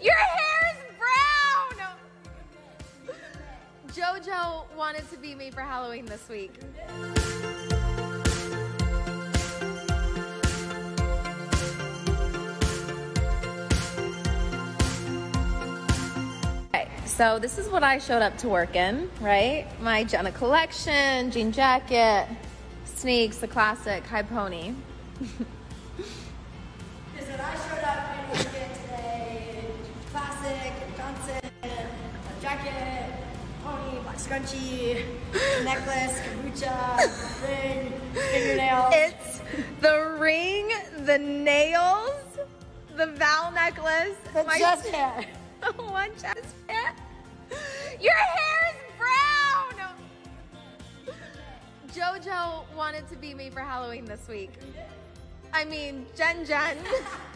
Your hair is brown! JoJo wanted to be me for Halloween this week. Okay, so this is what I showed up to work in, right? My Jenna collection, jean jacket, sneaks, the classic high pony. jacket, pony, black scrunchie, necklace, kombucha, ring, fingernails. It's the ring, the nails, the Val necklace, the my chest hair. one chest hair. Your hair's brown. JoJo wanted to be me for Halloween this week. I mean, Jen Jen.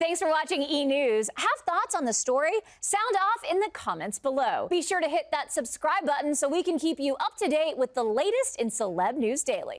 Thanks for watching E! News. Have thoughts on the story? Sound off in the comments below. Be sure to hit that subscribe button so we can keep you up to date with the latest in celeb news daily.